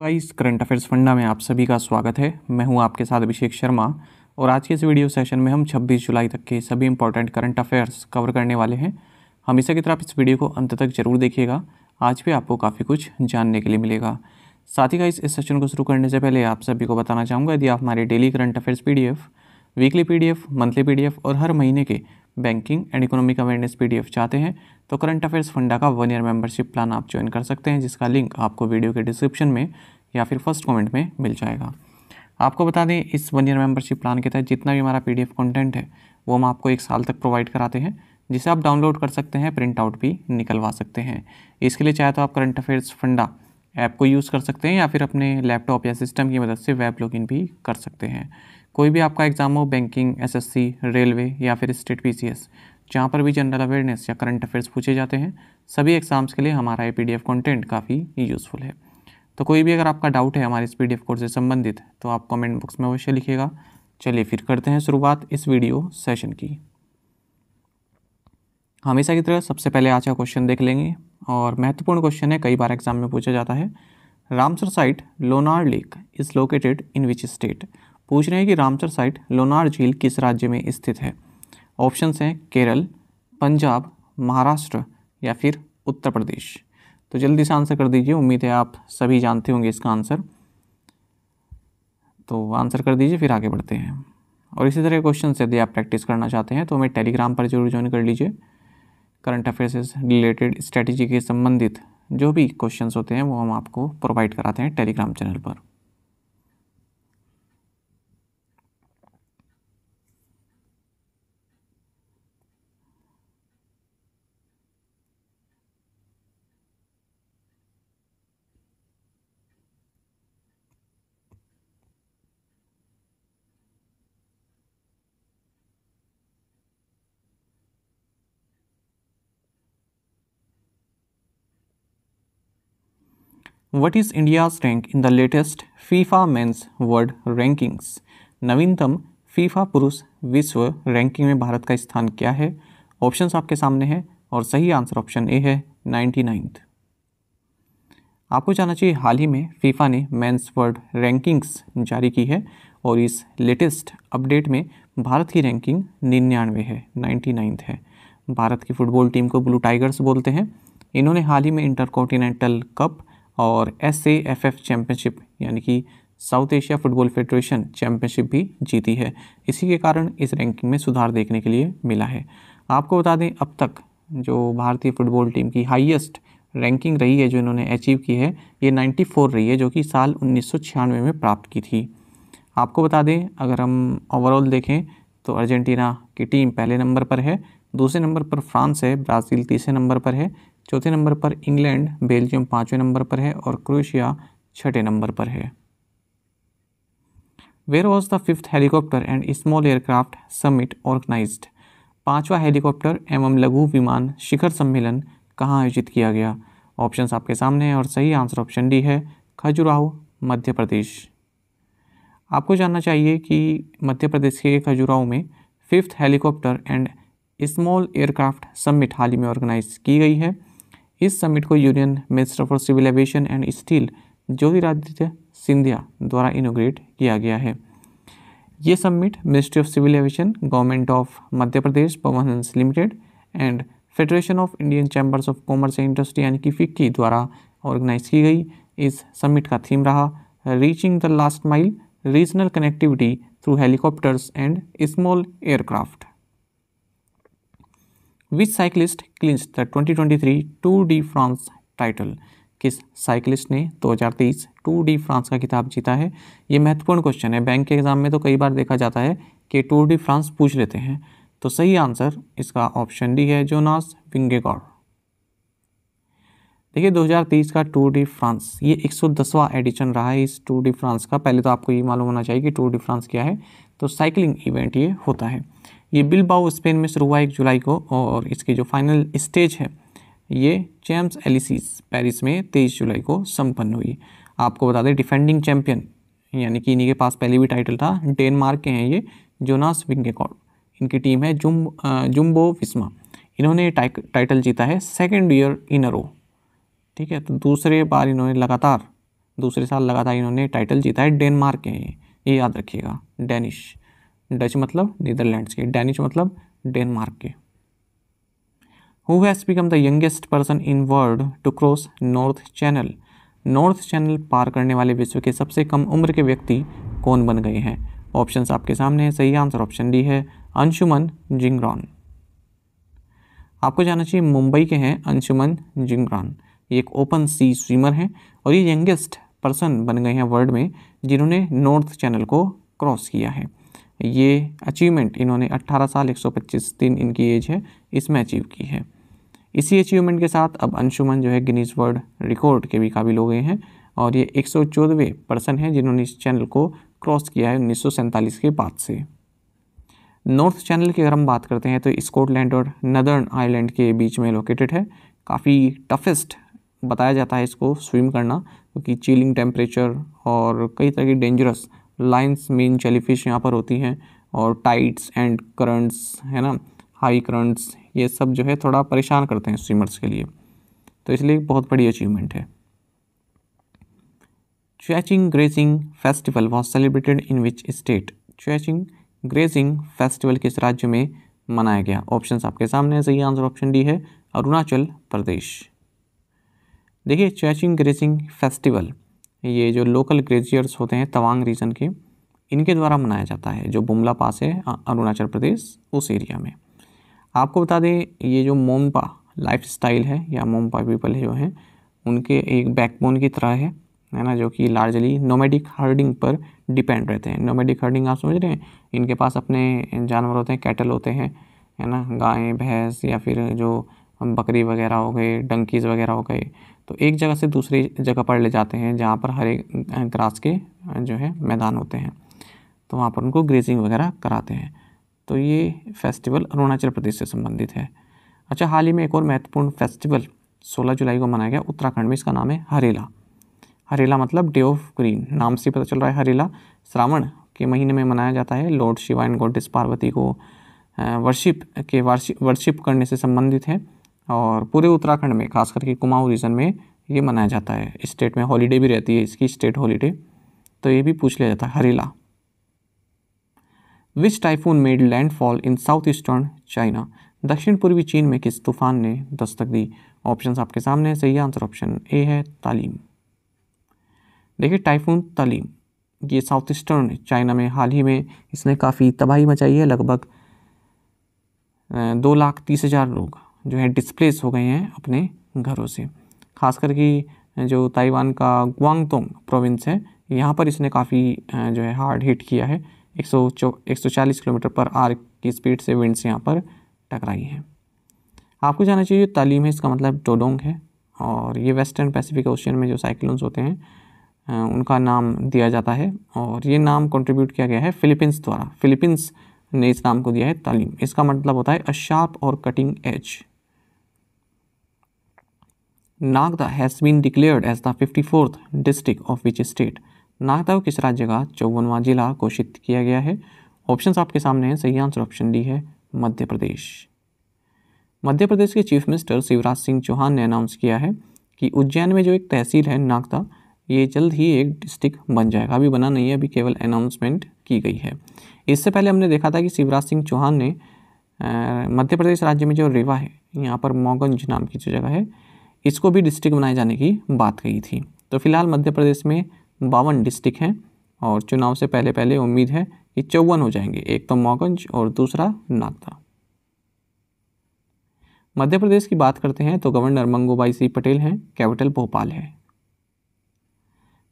Guys current affairs फंडा में आप सभी का स्वागत है। मैं हूँ आपके साथ अभिषेक शर्मा और आज के इस वीडियो सेशन में हम 26 जुलाई तक के सभी इंपॉर्टेंट करंट अफेयर्स कवर करने वाले हैं। हमेशा की तरह आप इस वीडियो को अंत तक ज़रूर देखिएगा। आज भी आपको काफ़ी कुछ जानने के लिए मिलेगा। साथ ही गाइस इस सेशन को शुरू करने से पहले आप सभी को बताना चाहूँगा, यदि आप हमारे daily current affairs PDF weekly PDF monthly PDF और हर महीने के banking and economic awareness PDF चाहते हैं तो करंट अफेयर्स फंडा का वन ईयर मेंबरशिप प्लान आप ज्वाइन कर सकते हैं, जिसका लिंक आपको वीडियो के डिस्क्रिप्शन में या फिर फ़र्स्ट कमेंट में मिल जाएगा। आपको बता दें, इस वन ईयर मेंबरशिप प्लान के तहत जितना भी हमारा पीडीएफ कंटेंट है, वो हम आपको एक साल तक प्रोवाइड कराते हैं, जिसे आप डाउनलोड कर सकते हैं प्रिंट आउट भी निकलवा सकते हैं। इसके लिए चाहे तो आप करंट अफेयर्स फंडा ऐप को यूज़ कर सकते हैं या फिर अपने लैपटॉप या सिस्टम की मदद से वेब लॉगिन भी कर सकते हैं। कोई भी आपका एग्ज़ाम हो बैंकिंग एसएससी रेलवे या फिर स्टेट पीसीएस जहाँ पर भी जनरल अवेयरनेस या करंट अफेयर्स पूछे जाते हैं, सभी एग्ज़ाम्स के लिए हमारा ये पीडीएफ कंटेंट काफ़ी यूज़फुल है। तो कोई भी अगर आपका डाउट है हमारे इस पीडीएफ कोर्स से संबंधित तो आप कमेंट बॉक्स में अवश्य लिखिएगा। चलिए फिर करते हैं शुरुआत इस वीडियो सेशन की। हमेशा की तरह सबसे पहले आज का क्वेश्चन देख लेंगे और महत्वपूर्ण क्वेश्चन है, कई बार एग्ज़ाम में पूछा जाता है। Ramsar site Lonar lake is located in which state पूछ रहे हैं कि रामचर साइट लोनार झील किस राज्य में स्थित है? ऑप्शंस हैं केरल, पंजाब, महाराष्ट्र या फिर उत्तर प्रदेश। तो जल्दी से आंसर कर दीजिए, उम्मीद है आप सभी जानते होंगे इसका आंसर। तो आंसर कर दीजिए, फिर आगे बढ़ते हैं। और इसी तरह के क्वेश्चन यदि आप प्रैक्टिस करना चाहते हैं तो हमें टेलीग्राम पर ज़रूर ज्वाइन कर लीजिए। करंट अफेयर्स रिलेटेड स्ट्रैटेजी के संबंधित जो भी क्वेश्चंस होते हैं, वो हम आपको प्रोवाइड कराते हैं टेलीग्राम चैनल पर। What is India's rank in the latest FIFA men's world rankings नवीनतम फीफा पुरुष विश्व रैंकिंग में भारत का स्थान क्या है? ऑप्शंस आपके सामने हैं और सही आंसर ऑप्शन ए है नाइन्टी नाइन्थ आपको जानना चाहिए हाल ही में फीफा ने मेंस वर्ल्ड रैंकिंग्स जारी की है और इस लेटेस्ट अपडेट में भारत की रैंकिंग निन्यानवे है नाइन्टी नाइन्थ है. भारत की फुटबॉल टीम को ब्लू टाइगर्स बोलते हैं। इन्होंने हाल ही में इंटर कॉन्टिनेंटल कप और S A F F championship यानी कि South Asia football federation championship भी जीती है। इसी के कारण इस रैंकिंग में सुधार देखने के लिए मिला है। आपको बता दें, अब तक जो भारतीय फुटबॉल टीम की हाईएस्ट रैंकिंग रही है, जो इन्होंने अचीव की है, ये 94 रही है, जो कि साल उन्नीस सौ छियानवे में प्राप्त की थी। आपको बता दें, अगर हम ओवरऑल देखें तो अर्जेंटीना की टीम पहले नंबर पर है, दूसरे नंबर पर फ्रांस है, ब्राज़ील तीसरे नंबर पर है चौथे नंबर पर इंग्लैंड, बेल्जियम पाँचवें नंबर पर है और क्रोएशिया छठे नंबर पर है। Where was the fifth helicopter and small aircraft summit organised पांचवा हेलीकॉप्टर एवं लघु विमान शिखर सम्मेलन कहाँ आयोजित किया गया? ऑप्शंस आपके सामने हैं और सही आंसर ऑप्शन डी है, खजुराहो, मध्य प्रदेश। आपको जानना चाहिए कि मध्य प्रदेश के खजुराहो में fifth helicopter and small aircraft summit हाल ही में ऑर्गेनाइज की गई है। इस समिट को union minister for civil aviation and steel Jyotiraditya Scindia द्वारा इनोग्रेट किया गया है। ये summit ministry of civil aviation government of Madhya Pradesh Pawan limited and federation of Indian chambers of commerce and industry यानी कि FICCI द्वारा organise की गई। इस समिट का थीम रहा reaching the last mile regional connectivity through helicopters and small aircraft which cyclist clinch the 2023 Tour de France title किस cyclist ने 2023 टू डी फ्रांस का खिताब जीता है? ये महत्वपूर्ण क्वेश्चन है। बैंक के एग्ज़ाम में तो कई बार देखा जाता है कि टू डी फ्रांस पूछ लेते हैं। तो सही आंसर इसका ऑप्शन डी है जोनास विंगेगॉर देखिए 2023 का टू डी फ्रांस ये 110वां एडिशन रहा है इस टू डी फ्रांस का। पहले तो आपको ये मालूम होना चाहिए कि टू डी फ्रांस क्या है। तो साइकिलिंग इवेंट ये होता है। ये बिलबाओ स्पेन में शुरू हुआ एक जुलाई को और इसकी जो फाइनल स्टेज है, ये चैम्स एलिसीज पेरिस में तेईस जुलाई को संपन्न हुई। आपको बता दें, डिफेंडिंग चैंपियन, यानी कि इन्हीं के पास पहले भी टाइटल था, डेनमार्क के हैं ये, जोनास विंगेकॉर्ड इनकी टीम है जुम जुम्बो विस्मा। इन्होंने टाइटल जीता है सेकेंड ईयर इन अ रो ठीक है तो दूसरे बार इन्होंने लगातार, दूसरे साल लगातार इन्होंने टाइटल जीता है डेनमार्क के हैं ये। याद रखिएगा डेनिश डच मतलब नीदरलैंड्स के, डेनिश मतलब डेनमार्क के। Who has become the youngest person in world to cross North Channel North Channel पार करने वाले विश्व के सबसे कम उम्र के व्यक्ति कौन बन गए हैं? ऑप्शन आपके सामने है, सही आंसर ऑप्शन डी है, अंशुमन जिंगरॉन। आपको जानना चाहिए मुंबई के हैं अंशुमन जिंगरॉन। ये एक ओपन सी स्विमर हैं और ये यंगेस्ट पर्सन बन गए हैं वर्ल्ड में जिन्होंने नॉर्थ चैनल को क्रॉस किया है। ये अचीवमेंट इन्होंने 18 साल 125 दिन इनकी एज है, इसमें अचीव की है। इसी अचीवमेंट के साथ अब अंशुमन जो है गिनीज वर्ल्ड रिकॉर्ड के भी काबिल हो गए हैं और ये एक सौ पर्सन हैं जिन्होंने इस चैनल को क्रॉस किया है उन्नीस सौ सैंतालीस के बाद से। नॉर्थ चैनल की अगर हम बात करते हैं तो स्कॉटलैंड और नदर्न आइलैंड के बीच में लोकेटेड है। काफ़ी टफेस्ट बताया जाता है इसको स्विम करना, क्योंकि चीलिंग टेम्परेचर और कई तरह की डेंजरस लाइन्स मेन जेलीफिश यहाँ पर होती हैं और टाइट्स एंड करंट्स, है ना? हाई करंट्स, ये सब जो है थोड़ा परेशान करते हैं स्विमर्स के लिए। तो इसलिए बहुत बड़ी अचीवमेंट है। Chaiching grazing festival was celebrated in which state Chaiching grazing festival किस राज्य में मनाया गया? ऑप्शंस आपके सामने है, सही आंसर ऑप्शन डी है अरुणाचल प्रदेश देखिए चैचिंग ग्रेजिंग फेस्टिवल ये जो लोकल ग्लेशियर्स होते हैं तवांग रीजन के, इनके द्वारा मनाया जाता है, जो बुमला पास है अरुणाचल प्रदेश, उस एरिया में। आपको बता दें, ये जो मोमपा लाइफ स्टाइल है, या मोमपा पीपल जो हैं, उनके एक बैकबोन की तरह है है ना, जो कि लार्जली नोमेडिक हर्डिंग पर डिपेंड रहते हैं। नोमेडिक हर्डिंग आप समझ रहे हैं? इनके पास अपने जानवर होते हैं कैटल होते हैं, है ना, गायें, भैंस, या फिर जो बकरी वगैरह हो गए डंकीज़ वगैरह हो गए तो एक जगह से दूसरी जगह पर ले जाते हैं, जहाँ पर हरे ग्रास के, जो है, मैदान होते हैं। तो वहाँ पर उनको ग्रेजिंग वगैरह कराते हैं। तो ये फेस्टिवल अरुणाचल प्रदेश से संबंधित है। अच्छा हाल ही में एक और महत्वपूर्ण फेस्टिवल 16 जुलाई को मनाया गया, उत्तराखंड में, इसका नाम है हरेला। हरेला मतलब डे ऑफ़ ग्रीन नाम से पता चल रहा है हरेला। श्रावण के महीने में मनाया जाता है। Lord Shiva and goddess Parvati को वर्शिप के वार्षिक वर्शिप करने से संबंधित है। और पूरे उत्तराखंड में, खास करके कुमाऊँ रीजन में ये मनाया जाता है। स्टेट में हॉलीडे भी रहती है इसकी स्टेट हॉलीडे तो ये भी पूछ लिया जाता है, Harela. Which typhoon made landfall in south eastern China दक्षिण पूर्वी चीन में किस तूफ़ान ने दस्तक दी? ऑप्शन आपके सामने सही आंसर ऑप्शन ए है, तालीम। देखिए टाइफून तालीम। ये साउथ ईस्टर्न चाइना में, हाल ही में इसने काफ़ी तबाही मचाई है, लगभग दो लाख तीस हज़ार लोग। जो है डिस्प्लेस हो गए हैं अपने घरों से। खास करके जो ताइवान का ग्वांगतोंग प्रोविंस है, यहाँ पर इसने काफ़ी जो है हार्ड हिट किया है। एक सौ किलोमीटर पर आर की स्पीड से विंड्स यहाँ पर टकराई हैं। आपको जाना चाहिए, तालीम है, इसका मतलब टोडोंग है। और ये वेस्टर्न पैसिफिक ओशियन में जो साइक्लोन्स होते हैं उनका नाम दिया जाता है। और ये नाम कंट्रीब्यूट किया गया है फिलीपींस द्वारा। फिलीपींस ने इस नाम को दिया है तालीम। इसका मतलब होता है अ शार्प और cutting edge Nagda has been declared as the fifty fourth district of which state Nagda किस राज्य का चौवनवा जिला घोषित किया गया है? ऑप्शन आपके सामने हैं, सही आंसर ऑप्शन डी है, मध्य प्रदेश। मध्य प्रदेश के चीफ मिनिस्टर शिवराज सिंह चौहान ने अनाउंस किया है कि उज्जैन में जो एक तहसील है नागदा, ये जल्द ही एक डिस्ट्रिक्ट बन जाएगा। अभी बना नहीं है, अभी केवल अनाउंसमेंट की गई है। इससे पहले हमने देखा था कि शिवराज सिंह चौहान ने मध्य प्रदेश राज्य में जो रेवा है, यहाँ पर मोगंज नाम की जो जगह है इसको भी डिस्ट्रिक्ट बनाए जाने की बात कही थी। तो फ़िलहाल मध्य प्रदेश में बावन डिस्ट्रिक्ट हैं और चुनाव से पहले पहले उम्मीद है कि चौवन हो जाएँगे। एक तो मोगंज और दूसरा नागदा मध्य प्रदेश की बात करते हैं तो गवर्नर मंगूबाई सी पटेल हैं, कैपिटल भोपाल है।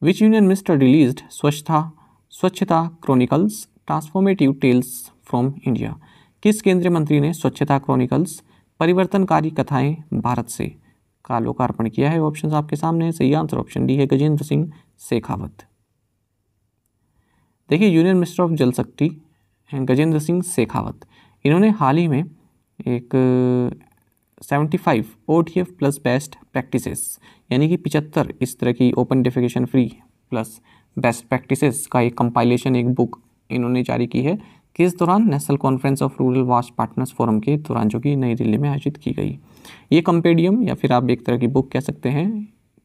विच union minister release Swachhata Swachhata chronicles, transformative tales from India. किस केंद्रीय मंत्री ने स्वच्छता क्रॉनिकल्स, परिवर्तनकारी कथाएँ भारत से? का लोकार्पण किया है। ऑप्शन आपके सामने सही आंसर ऑप्शन डी है। गजेंद्र सिंह शेखावत। देखिए यूनियन मिनिस्टर ऑफ़ जल शक्ति गजेंद्र सिंह शेखावत। इन्होंने हाल ही में एक seventy five O D F plus best practices यानी कि पिचहत्तर इस तरह की open defecation free plus best practices का एक कंपाइलेशन एक बुक इन्होंने जारी की है। किस दौरान national conference of rural vast partners forum के दौरान जो कि नई दिल्ली में आयोजित की गई। ये कंपेडियम या फिर आप एक तरह की बुक कह सकते हैं,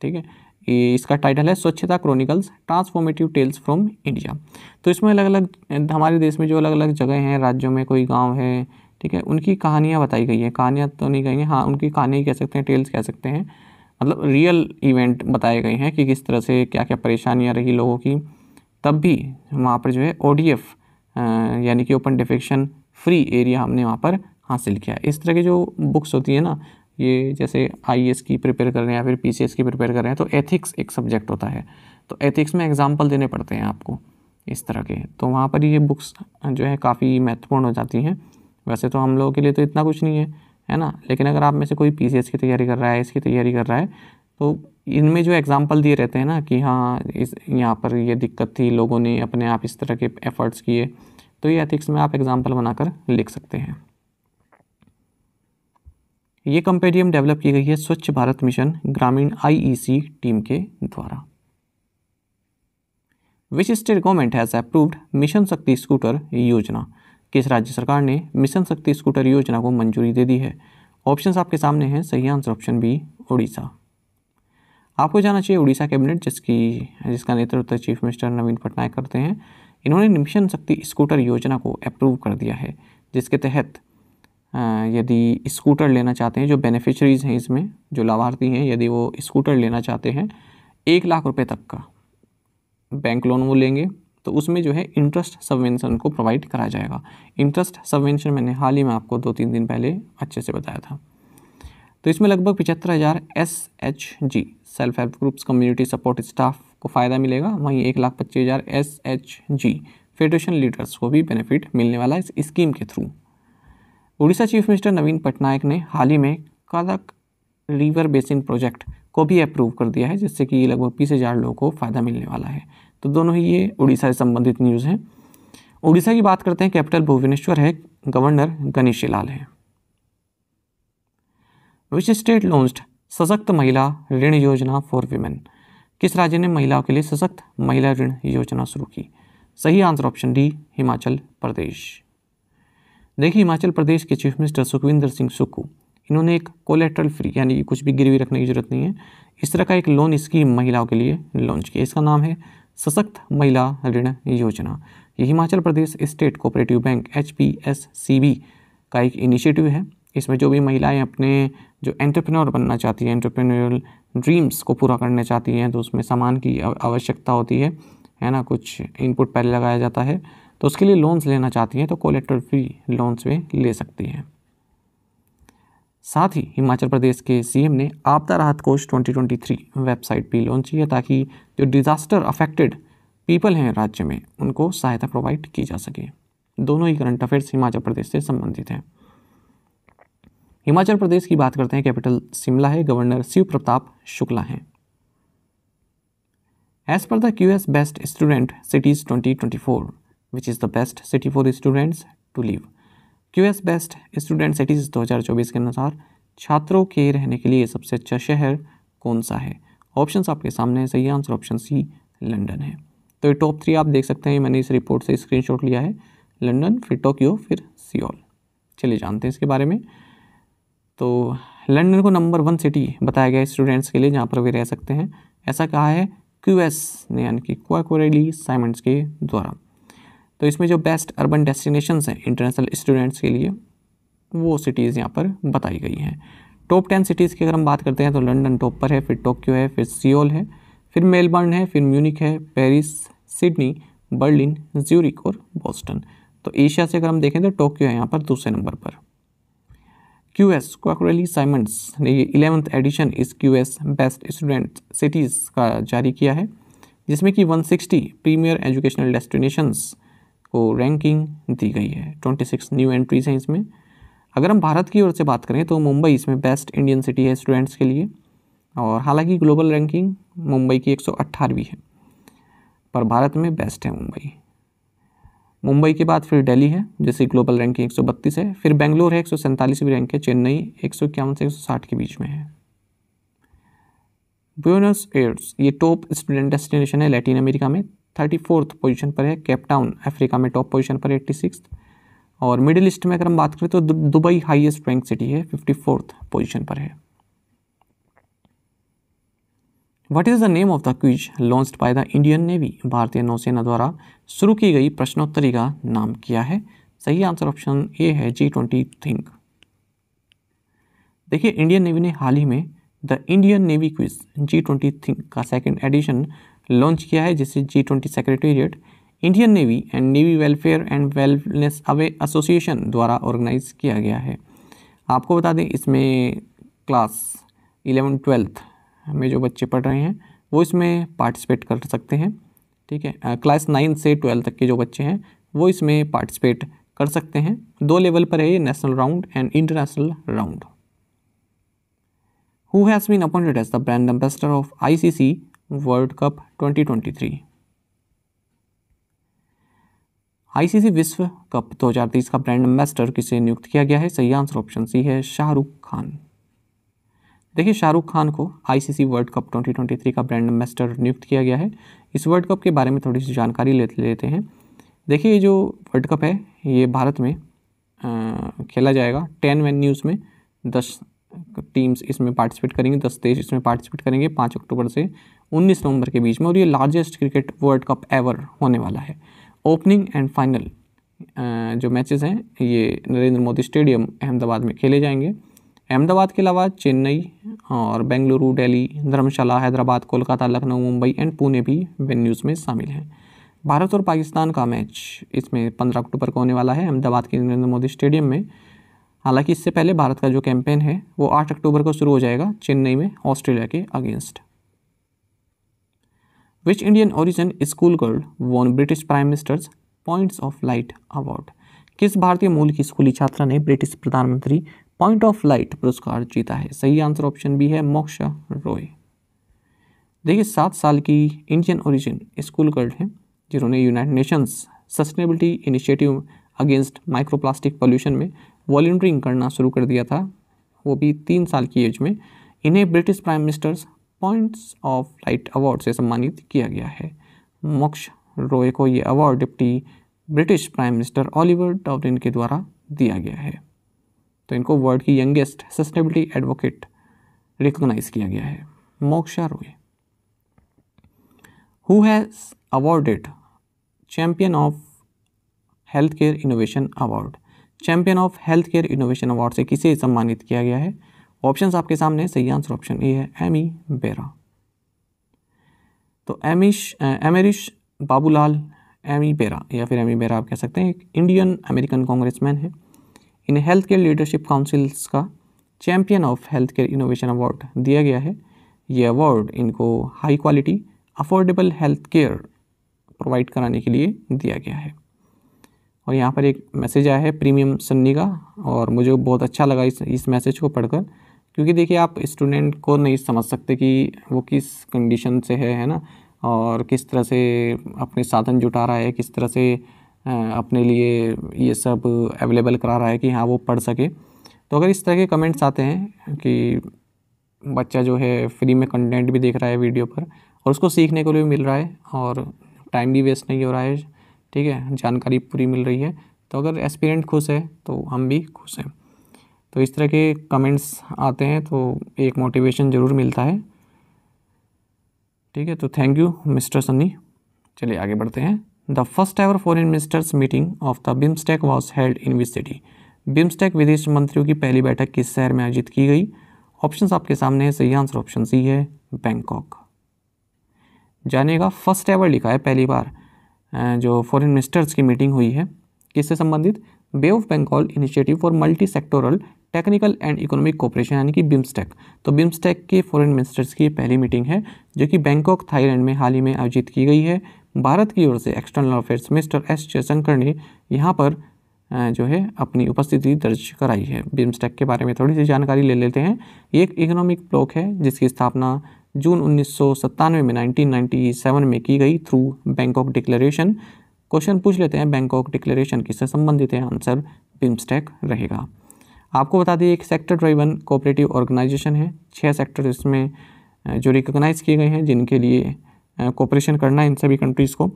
ठीक है? इसका टाइटल है Swachhata chronicles, transformative tales from India. तो इसमें अलग अलग हमारे देश में जो अलग अलग जगह हैं, राज्यों में कोई गाँव है, ठीक है? उनकी कहानियाँ बताई गई हैं। कहानियाँ तो नहीं कहेंगे हाँ उनकी कहानी कह सकते हैं, टेल्स कह सकते हैं। मतलब रियल इवेंट बताए गए हैं कि किस तरह से क्या क्या परेशानियाँ रही लोगों की। तब भी वहाँ पर जो है ओडीएफ यानी कि ओपन डिफेक्शन फ्री एरिया हमने वहाँ पर हासिल किया। इस तरह की जो बुक्स होती है ना, ये जैसे आई की प्रिपेयर कर रहे हैं या फिर पीसीएस की प्रिपेयर कर रहे हैं तो एथिक्स एक सब्जेक्ट होता है। तो एथिक्स में एग्ज़ाम्पल देने पड़ते हैं आपको इस तरह के। तो वहाँ पर ये बुक्स जो है काफ़ी महत्वपूर्ण हो जाती हैं। वैसे तो हम लोगों के लिए तो इतना कुछ नहीं है है ना? लेकिन अगर आप में से कोई पीसीएस की तैयारी कर रहा है इसकी तैयारी कर रहा है तो इनमें जो एग्ज़ाम्पल दिए रहते हैं ना कि हाँ इस, यहाँ पर ये दिक्कत थी, लोगों ने अपने आप इस तरह के एफ़र्ट्स किए तो ये एथिक्स में आप एग्ज़ाम्पल बनाकर लिख सकते हैं। ये कंपेडियम डेवलप की गई है Swachh Bharat mission Grameen IEC team के द्वारा। Which state government has approved mission Shakti scooter Yojana? किस राज्य सरकार ने मिशन शक्ति स्कूटर योजना को मंजूरी दे दी है? ऑप्शंस आपके सामने हैं, सही आंसर ऑप्शन बी उड़ीसा आपको जाना चाहिए उड़ीसा कैबिनेट, जिसकी, जिसका नेतृत्व चीफ मिनिस्टर नवीन पटनायक करते हैं। इन्होंने मिशन शक्ति स्कूटर योजना को अप्रूव कर दिया है, जिसके तहत यदि स्कूटर लेना चाहते हैं, जो बेनिफिशरीज़ हैं इसमें, जो लाभार्थी हैं, यदि वो स्कूटर लेना चाहते हैं, एक लाख रुपए तक का बैंक लोन वो लेंगे तो उसमें जो है इंटरेस्ट सबवेंशन को प्रोवाइड करा जाएगा। इंटरेस्ट सबवेंशन मैंने हाल ही में आपको दो तीन दिन पहले अच्छे से बताया था। तो इसमें लगभग पिचहत्तर हज़ार S H G self help groups community support staff को फ़ायदा मिलेगा। वहीं एक लाख पच्चीस हज़ार S H G federation leaders को भी बेनिफिट मिलने वाला है इस स्कीम के through Odisha chief minister Naveen Patnaik ने हाल ही में कादक रिवर बेसिन प्रोजेक्ट को भी अप्रूव कर दिया है, जिससे कि लगभग बीस हज़ार लोगों को फ़ायदा मिलने वाला है। तो दोनों ही ये उड़ीसा से संबंधित न्यूज़ हैं। उड़ीसा की बात करते हैं कैपिटल भुवनेश्वर है गवर्नर गणेशी लाल है। विच स्टेट लॉन्च्ड सशक्त महिला ऋण योजना फॉर वीमेन किस राज्य ने महिलाओं के लिए सशक्त महिला ऋण योजना शुरू की? सही answer option D Himachal Pradesh. देखिए, हिमाचल प्रदेश के चीफ मिनिस्टर सुखविंदर सिंह सुक्खू, इन्होंने एक कोलेट्रल फ्री यानी कुछ भी गिरवी रखने की ज़रूरत नहीं है, इस तरह का एक लोन स्कीम महिलाओं के लिए लॉन्च किया। इसका नाम है सशक्त महिला ऋण योजना। ये Himachal Pradesh state cooperative bank HPSCB का एक इनिशिएटिव है। इसमें जो भी महिलाएँ अपने जो एंटरप्रेन्योर बनना चाहती हैं एंटरप्रेन्योरल ड्रीम्स को पूरा करना चाहती हैं तो उसमें सामान की आवश्यकता होती है है ना? कुछ इनपुट पहले लगाया जाता है तो उसके लिए लोन्स लेना चाहती हैं तो कोलेक्टर फ्री लोन्स वे ले सकती हैं। साथ ही हिमाचल प्रदेश के सीएम ने आपदा राहत कोष 2023 वेबसाइट भी लॉन्च की है, ताकि जो डिज़ास्टर अफेक्टेड पीपल हैं राज्य में, उनको सहायता प्रोवाइड की जा सके। दोनों ही करंट अफेयर्स हिमाचल प्रदेश से संबंधित हैं। हिमाचल प्रदेश की बात करते हैं। कैपिटल शिमला है, गवर्नर शिव प्रताप शुक्ला हैं। As per the Q S best student cities 2024 which is the best city for students to live Q S best student cities 2024 के अनुसार, छात्रों के रहने के लिए सबसे अच्छा शहर कौन सा है? ऑप्शंस आपके सामने सही आंसर ऑप्शन सी लंदन है। तो ये टॉप थ्री आप देख सकते हैं, मैंने इस रिपोर्ट से स्क्रीनशॉट लिया है। लंदन फिर टोक्यो फिर सियोल चलिए जानते हैं इसके बारे में। तो लंदन को नंबर वन सिटी बताया गया स्टूडेंट्स के लिए, जहाँ पर वे रह सकते हैं। ऐसा कहा है क्यू एस यानी कि क्वाकोरेली साइमेंट्स के द्वारा। तो इसमें जो बेस्ट अर्बन डेस्टिनेशंस हैं इंटरनेशनल स्टूडेंट्स के लिए, वो सिटीज़ यहाँ पर बताई गई हैं। टॉप टेन सिटीज़ की अगर हम बात करते हैं तो लंदन टॉप पर है, फिर टोक्यो है, फिर सियोल है, फिर मेलबर्न है, फिर म्यूनिक है पेरिस सिडनी बर्लिन ज्यूरिक और बोस्टन तो एशिया से अगर हम देखें तो टोक्यो है यहाँ पर दूसरे नंबर पर। क्यू एस क्वाकरेली साइमंड्स ने ये इलेवंथ एडिशन इस Q S best student cities का जारी किया है, जिसमें कि 160 प्रीमियर एजुकेशनल डेस्टिनेशंस को रैंकिंग दी गई है। ट्वेंटी सिक्स न्यू एंट्रीज हैं इसमें। अगर हम भारत की ओर से बात करें तो मुंबई इसमें बेस्ट इंडियन सिटी है स्टूडेंट्स के लिए, और हालाँकि ग्लोबल रैंकिंग मुंबई की एक है, पर भारत में बेस्ट है मुंबई। मुंबई के बाद फिर दिल्ली है जैसे ग्लोबल रैंकिंग एक सौ बत्तीस है। फिर बेंगलोर है, एक सौ रैंक है, चेन्नई एक सौ इक्यावन से एक सौ साठ के बीच में है। ब्यूनस एयर्स ये टॉप स्टूडेंट डेस्टिनेशन है लैटिन अमेरिका में। थर्टी फोर्थ पोजिशन पर है केपटाउन अफ्रीका में टॉप पोजिशन पर एट्टी सिक्स और मिडिल ईस्ट में अगर हम बात करें तो दुबई हाईएस्ट रैंक सिटी है फिफ्टी फोर्थ पोजिशन पर है। What is the name of the quiz launched by the Indian Navy भारतीय नौसेना द्वारा शुरू की गई प्रश्नोत्तरी का नाम क्या है? सही आंसर ऑप्शन ए है जी ट्वेंटी थिंक देखिए इंडियन नेवी ने हाल ही में the Indian Navy quiz G twenty think का सेकेंड एडिशन लॉन्च किया है, जिसे G twenty secretariat Indian Navy and navy welfare and wellness away association द्वारा ऑर्गेनाइज किया गया है। आपको बता दें, इसमें क्लास इलेवन ट्वेल्थ में जो बच्चे पढ़ रहे हैं, वो इसमें पार्टिसिपेट कर सकते हैं, ठीक है? क्लास नाइन से ट्वेल्थ तक के जो बच्चे हैं, वो इसमें पार्टिसिपेट कर सकते हैं। दो लेवल पर है ये national round and international round who has been appointed as the brand ambassador of ICC World Cup 2023 ICC विश्व कप 2023 का ब्रांड एम्बेसडर किसे नियुक्त किया गया है? सही आंसर ऑप्शन सी है शाहरुख खान। देखिए शाहरुख खान को आईसीसी वर्ल्ड कप 2023 का ब्रांड एम्बेसडर नियुक्त किया गया है। इस वर्ल्ड कप के बारे में थोड़ी सी जानकारी ले लेते हैं। देखिए ये जो वर्ल्ड कप है ये भारत में आ, खेला जाएगा। टेन वेन्यूज़ में दस टीम्स इसमें पार्टिसिपेट करेंगे दस देश इसमें पार्टिसिपेट करेंगे पाँच अक्टूबर से उन्नीस नवंबर के बीच में और ये largest cricket World Cup ever होने वाला है। ओपनिंग एंड फाइनल जो मैचेस हैं ये नरेंद्र मोदी स्टेडियम अहमदाबाद में खेले जाएँगे। अहमदाबाद के अलावा चेन्नई और बेंगलुरु दिल्ली धर्मशाला, हैदराबाद, कोलकाता, लखनऊ, मुंबई एंड पुणे भी वेन्यूज़ में शामिल हैं। भारत और पाकिस्तान का मैच इसमें पंद्रह अक्टूबर को होने वाला है। अहमदाबाद के नरेंद्र मोदी स्टेडियम में, हालाँकि इससे पहले भारत का जो कैंपेन है, वो आठ अक्टूबर को शुरू हो जाएगा चेन्नई में ऑस्ट्रेलिया के against. Which Indian origin school girl won British prime ministers points of light award. किस भारतीय मूल की स्कूली छात्रा ने ब्रिटिश प्रधानमंत्री पॉइंट ऑफ़ लाइट पुरस्कार जीता है। सही आंसर ऑप्शन बी है मोक्षा रॉय। देखिए, सात साल की इंडियन ओरिजिन स्कूल गर्ल हैं, जिन्होंने United Nations sustainability initiative against microplastic pollution में वॉल्टियरिंग करना शुरू कर दिया था। वो भी तीन साल की एज में। इन्हें British prime ministers points of light award से सम्मानित किया गया है। मोक्ष रॉय को ये award deputy British prime minister Oliver Dowden के द्वारा दिया गया है। तो इनको वर्ल्ड की यंगेस्ट सस्टेनेबिलिटी एडवोकेट रिकोगनाइज किया गया है। Moksha Roy who has awarded champion of health care innovation award champion of health care innovation award से किसे सम्मानित किया गया है? ऑप्शंस आपके सामने, सही आंसर ऑप्शन ए है एमी बेरा तो एमिश एमेरिश बाबूलाल एमी बेरा या फिर एमी बेरा आप कह सकते हैं, एक इंडियन अमेरिकन कांग्रेसमैन है। इन्हें हेल्थ केयर लीडरशिप काउंसिल्स का champion of health care innovation award दिया गया है। ये अवार्ड इनको high quality, affordable health care provide कराने के लिए दिया गया है। और यहाँ पर एक मैसेज आया है प्रीमियम सन्नी का, और मुझे बहुत अच्छा लगा इस इस मैसेज को पढ़कर, क्योंकि देखिए आप स्टूडेंट को नहीं समझ सकते कि वो किस कंडीशन से है है ना? और किस तरह से अपने साधन जुटा रहा है, किस तरह से अपने लिए ये सब अवेलेबल करा रहा है कि हाँ वो पढ़ सके। तो अगर इस तरह के कमेंट्स आते हैं कि बच्चा जो है फ्री में कंटेंट भी देख रहा है वीडियो पर और उसको सीखने को भी मिल रहा है और टाइम भी वेस्ट नहीं हो रहा है, ठीक है, जानकारी पूरी मिल रही है तो अगर एस्पिरेंट खुश है तो हम भी खुश हैं। तो इस तरह के कमेंट्स आते हैं तो एक मोटिवेशन ज़रूर मिलता है। ठीक है तो थैंक यू मिस्टर सन्नी। चलिए आगे बढ़ते हैं। The first ever foreign ministers meeting of the BIMSTEC was held in which city BIMSTEC विदेश मंत्रियों की पहली बैठक किस शहर में आयोजित की गई? ऑप्शन आपके सामने है, सही आंसर ऑप्शन सी है बैंकॉक जानेगा फ़र्स्ट एवर लिखा है, पहली बार जो फॉरेन मिनिस्टर्स की मीटिंग हुई है, किससे संबंधित? Bay of Bengal initiative for multi sectoral technical and economic cooperation यानी कि बिम्स्टेक तो बिम्स्टेक के फॉरेन मिनिस्टर्स की पहली मीटिंग है, जो कि बैंकॉक थाईलैंड में हाल ही में आयोजित की गई है। भारत की ओर से external affairs mister S Jaishankar ने यहाँ पर जो है, अपनी उपस्थिति दर्ज कराई है। बिम्स्टेक के बारे में थोड़ी सी जानकारी ले लेते हैं। ये एक इकोनॉमिक ब्लॉक है, जिसकी स्थापना जून उन्नीस सौ सत्तानवे में 1997 में की गई थ्रू बैंकॉक डिक्लेरेशन क्वेश्चन पूछ लेते हैं बैंकॉक डिक्लेरेशन किससे संबंधित है? आंसर बिम्स्टेक रहेगा। आपको बता दें, एक सेक्टर ड्राइवन कोऑपरेटिव ऑर्गेनाइजेशन है। छः सेक्टर इसमें जो रिकोगनाइज़ किए गए हैं, जिनके लिए कोऑपरेशन करना है इन सभी कंट्रीज़ को।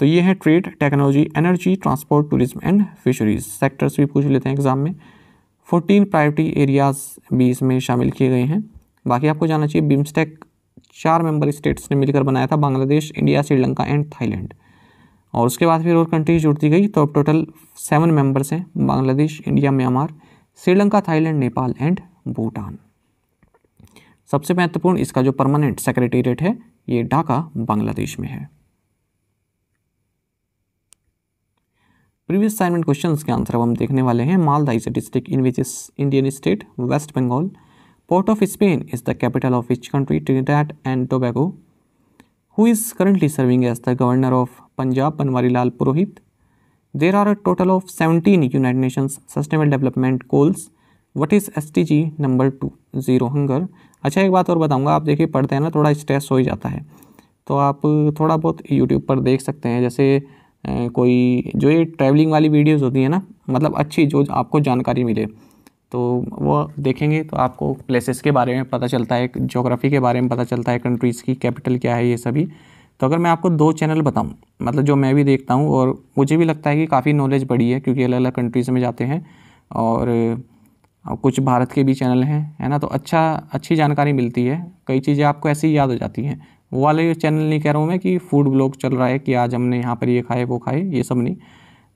तो ये है trade technology energy transport tourism and fisheries sectors भी पूछ लेते हैं एग्ज़ाम में। फोर्टीन प्रायोरिटी एरियाज़ भी इसमें शामिल किए गए हैं। बाकी आपको जानना चाहिए बिम्स्टेक चार मेंबर स्टेट्स ने मिलकर बनाया था, Bangladesh, India, Sri Lanka and Thailand और उसके बाद फिर और कंट्रीज़ जुड़ती गई तो अब टोटल सेवन मेंबर्स हैं, Bangladesh, India, Myanmar, Sri Lanka Thailand Nepal and Bhutan. सबसे महत्वपूर्ण इसका जो परमानेंट सेक्रेटेरिएट है ये ढाका बांग्लादेश में है। प्रीवियस असाइनमेंट क्वेश्चंस के आंसर अब हम देखने वाले हैं। Malda is a district in which is Indian state West Bengal Port of Spain is the capital of which country Trinidad and Tobago who is currently serving as the governor of Punjab Banwari Lal Purohit there are a total of seventeen United Nations sustainable development goals what is S D G number two zero hunger अच्छा एक बात और बताऊँगा। आप देखिए, पढ़ते हैं ना, थोड़ा स्ट्रेस हो ही जाता है। तो आप थोड़ा बहुत यूट्यूब पर देख सकते हैं। जैसे कोई, जो ये ट्रैवलिंग वाली वीडियोस होती हैं ना मतलब अच्छी, जो आपको जानकारी मिले तो वो देखेंगे तो आपको प्लेसेस के बारे में पता चलता है जोग्राफ़ी के बारे में पता चलता है कंट्रीज़ की कैपिटल क्या है, ये सभी। तो अगर मैं आपको दो चैनल बताऊँ मतलब जो मैं भी देखता हूँ, और मुझे भी लगता है कि काफ़ी नॉलेज बढ़ी है, क्योंकि अलग अलग कंट्रीज़ में जाते हैं, और कुछ भारत के भी चैनल हैं, है ना? तो अच्छा अच्छी जानकारी मिलती है। कई चीज़ें आपको ऐसे ही याद हो जाती हैं। वो वाले चैनल नहीं कह रहा हूँ मैं कि फ़ूड ब्लॉग चल रहा है कि आज हमने यहाँ पर ये खाए, वो खाए, ये सब नहीं।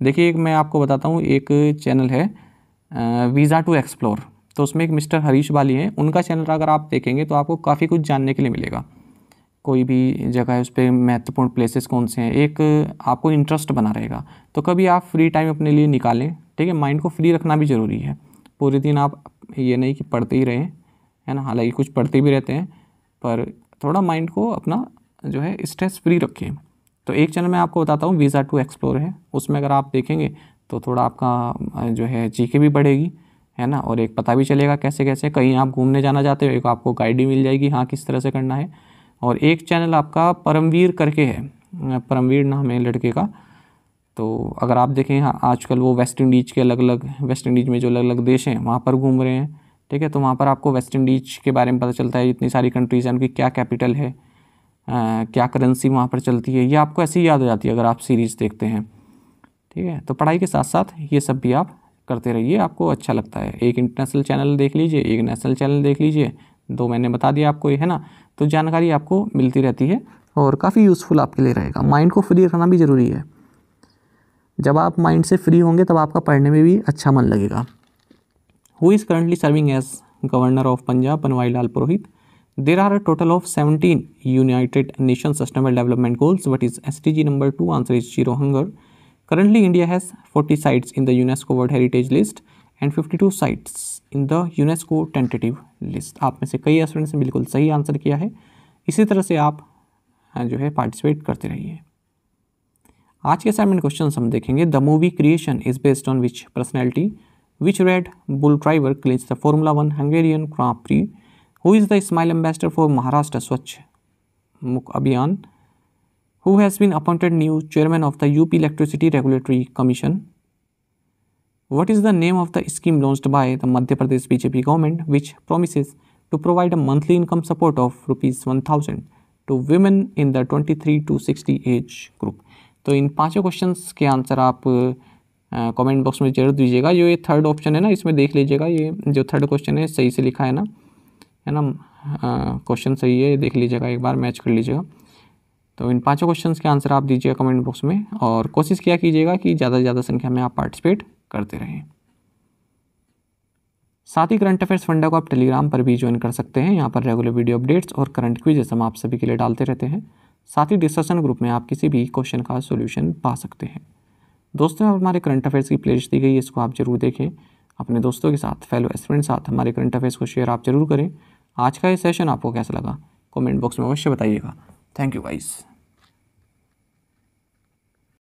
देखिए, एक मैं आपको बताता हूँ, एक चैनल है वीज़ा टू एक्सप्लोर तो उसमें एक मिस्टर हरीश बाली हैं। उनका चैनल अगर आप देखेंगे तो आपको काफ़ी कुछ जानने के लिए मिलेगा। कोई भी जगह है, उस पर महत्वपूर्ण प्लेसेस कौन से हैं? एक आपको इंटरेस्ट बना रहेगा। तो कभी आप फ्री टाइम अपने लिए निकालें, ठीक है? माइंड को फ्री रखना भी ज़रूरी है। पूरे दिन आप ये नहीं कि पढ़ते ही रहें, है ना? हालाँकि कुछ पढ़ते भी रहते हैं, पर थोड़ा माइंड को अपना जो है स्ट्रेस फ्री रखें। तो एक चैनल मैं आपको बताता हूँ वीज़ा टू एक्सप्लोर है। उसमें अगर आप देखेंगे तो थोड़ा आपका जो है जीके भी बढ़ेगी, है ना? और एक पता भी चलेगा कैसे कैसे। कहीं आप घूमने जाना चाहते हो, एक आपको गाइड भी मिल जाएगी हाँ किस तरह से करना है। और एक चैनल आपका परमवीर करके है। परमवीर नाम है लड़के का। तो अगर आप देखें हाँ आजकल वो वेस्ट इंडीज के अलग अलग वेस्ट इंडीज में जो अलग अलग देश हैं वहाँ पर घूम रहे हैं ठीक है? तो वहाँ पर आपको वेस्ट इंडीज के बारे में पता चलता है इतनी सारी कंट्रीज़ हैं उनकी क्या कैपिटल है आ, क्या करेंसी वहाँ पर चलती है ये आपको ऐसे ही याद हो जाती है अगर आप सीरीज़ देखते हैं ठीक है? तो पढ़ाई के साथ साथ ये सब भी आप करते रहिए आपको अच्छा लगता है। एक इंटरनेशनल चैनल देख लीजिए एक नेशनल चैनल देख लीजिए दो मैंने बता दिया आपको ये है ना? तो जानकारी आपको मिलती रहती है और काफ़ी यूज़फुल आपके लिए रहेगा। माइंड को फ्री रखना भी ज़रूरी है। जब आप माइंड से फ्री होंगे, तब आपका पढ़ने में भी अच्छा मन लगेगा। Who is currently serving as governor of Punjab Banwari Lal Purohit there are a total of seventeen United Nation sustainable development goals what is S D G number two answer is zero hunger currently India has forty sites in the UNESCO world heritage list and fifty two sites in the UNESCO tentative list आप में से कई students ने बिल्कुल सही answer किया है। इसी तरह से आप, जो है पार्टिसिपेट करते रहिए। आज के असाइनमेंट क्वेश्चन हम देखेंगे। The movie creation is based on which personality which Red Bull driver clinches the Formula One Hungarian Grand Prix who is the smile ambassador for Maharashtra Swachh Mukh Abhiyan who has been appointed new chairman of the UP electricity regulatory commission What is the name of the scheme launched by the Madhya Pradesh BJP government, which promises to provide a monthly income support of rupees 1000 to women in the 23 to 60 age group? तो इन पाँचों questions के answer आप comment box में ज़रूर दीजिएगा। जो ये third option है ना, इसमें देख लीजिएगा। ये जो थर्ड क्वेश्चन है, सही से लिखा है ना? है ना? क्वेश्चन सही है, देख लीजिएगा, एक बार मैच कर लीजिएगा। तो इन पाँचों क्वेश्चन के आंसर आप दीजिएगा कमेंट बॉक्स में और कोशिश किया कीजिएगा कि ज़्यादा से ज़्यादा संख्या में आप पार्टिसिपेट करते रहें। साथ ही करंट अफेयर्स फंडा को आप टेलीग्राम पर भी ज्वाइन कर सकते हैं। यहाँ पर रेगुलर वीडियो अपडेट्स और करंट क्विजेस हम आप सभी के लिए डालते रहते हैं। साथ ही डिस्कशन ग्रुप में आप किसी भी क्वेश्चन का सोल्यूशन पा सकते हैं। दोस्तों हमारे करंट अफेयर्स की प्लेलिस्ट दी गई है, इसको आप ज़रूर देखें। अपने दोस्तों के साथ फेलो स्टूडेंट साथ हमारे करंट अफेयर्स को शेयर आप ज़रूर करें। आज का ये सेशन आपको कैसा लगा? कमेंट बॉक्स में अवश्य बताइएगा। Thank you guys